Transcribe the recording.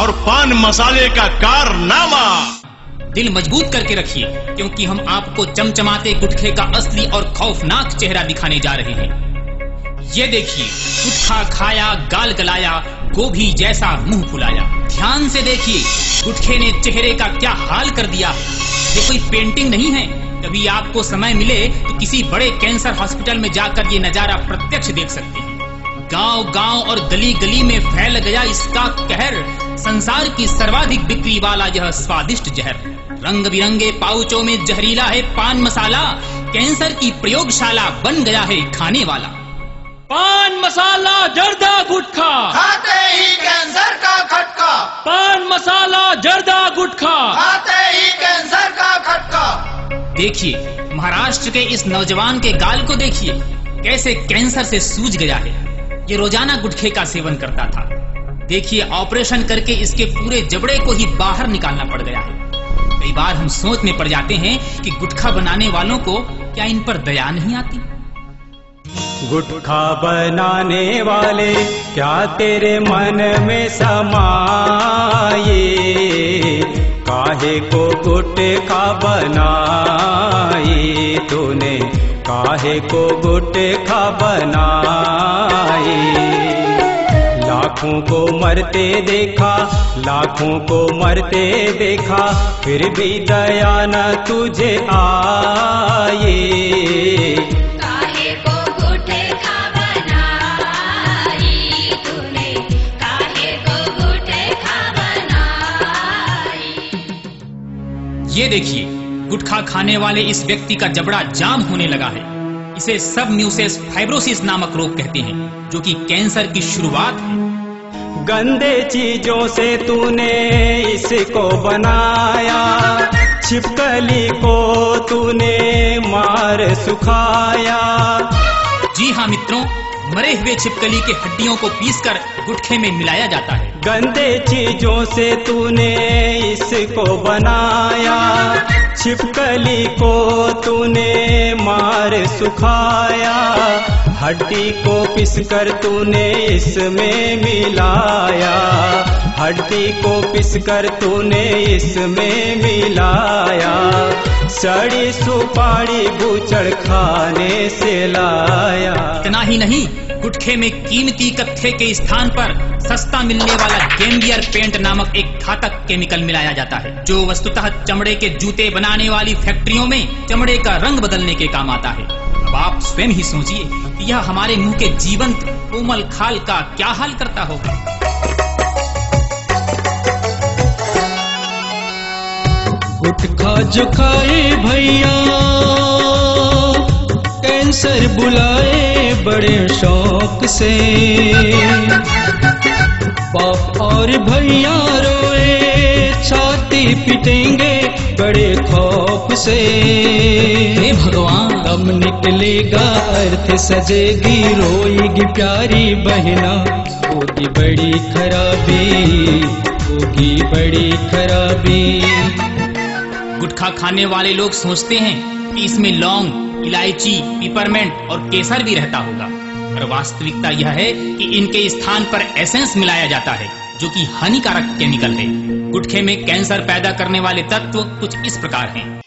और पान मसाले का कारनामा। दिल मज़बूत करके रखिए, क्योंकि हम आपको चमचमाते गुटखे का असली और खौफनाक चेहरा दिखाने जा रहे हैं। ये देखिए, गुटखा खाया, गाल गलाया, गोभी जैसा मुँह फुलाया। ध्यान से देखिए, गुटखे ने चेहरे का क्या हाल कर दिया ये कोई पेंटिंग नहीं है। कभी आपको समय मिले तो किसी बड़े कैंसर हॉस्पिटल में जाकर ये नज़ारा प्रत्यक्ष देख सकते हैं। गाँव गाँव और गली गली में फैल गया इसका कहर संसार की सर्वाधिक बिक्री वाला यह स्वादिष्ट जहर। रंग बिरंगे पाउचों में जहरीला है पान मसाला। कैंसर की प्रयोगशाला बन गया है खाने वाला। पान मसाला जर्दा गुटखा। खाते ही कैंसर का खटका। पान मसाला जर्दा गुटखा। खाते ही कैंसर का खटका। देखिए महाराष्ट्र के इस नौजवान के गाल को देखिए कैसे कैंसर से सूज गया है। ये रोज़ाना गुटखे का सेवन करता था। देखिए, ऑपरेशन करके इसके पूरे जबड़े को ही बाहर निकालना पड़ गया। है कई बार हम सोच में पड़ जाते हैं कि गुटखा बनाने वालों को क्या इन पर दया नहीं आती? गुटखा बनाने वाले, क्या तेरे मन में समाये? काहे को गुटखा बनाए तूने? काहे को गुटखा बनाए? लाखों को मरते देखा लाखों को मरते देखा फिर भी दया न तुझे आए। को गुटखा बनाई तूने? काहे को ये देखिए गुटखा खाने वाले इस व्यक्ति का जबड़ा जाम होने लगा है। इसे सब म्यूसेस फाइब्रोसिस नामक रोग कहते हैं जो कि कैंसर की शुरुआत है। गंदे चीज़ों से तूने इसको बनाया। छिपकली को तूने मार सुखाया। जी हाँ मित्रों मरे हुए छिपकली के हड्डियों को पीसकर गुटखे में मिलाया जाता है। गंदे चीज़ों से तूने इसको बनाया। छिपकली को तूने मार सुखाया। हड्डी को पिसकर तूने इसमें मिलाया। हड्डी को पिसकर तूने इसमें मिलाया। सड़ी सुपारी बूचड़ खाने से लाया। इतना ही नहीं, गुटखे में कीमती कत्थे के स्थान पर सस्ता मिलने वाला गेम्बियर पेंट नामक एक घातक केमिकल मिलाया जाता है, जो वस्तुतः चमड़े के जूते बनाने वाली फैक्ट्रियों में चमड़े का रंग बदलने के काम आता है। आप स्वयं ही सोचिए यह हमारे मुँह के जीवंत कोमल खाल का क्या हाल करता होगा। गुटखा जो खाए भैया कैंसर बुलाए बड़े शौक से। बाप और भैया रोए छाती पिटेंगे बड़े खौफ से। हे भगवान दम निकलेगा अर्थ सजेगी, रोएगी प्यारी बहना। होगी बड़ी खराबी, होगी बड़ी खराबी। गुटखा खाने वाले लोग सोचते हैं कि इसमें लौंग, इलायची, पिपरमेंट और केसर भी रहता होगा। पर वास्तविकता यह है कि इनके स्थान पर एसेंस मिलाया जाता है, जो कि हानिकारक केमिकल है। गुटखे में कैंसर पैदा करने वाले तत्व कुछ इस प्रकार हैं।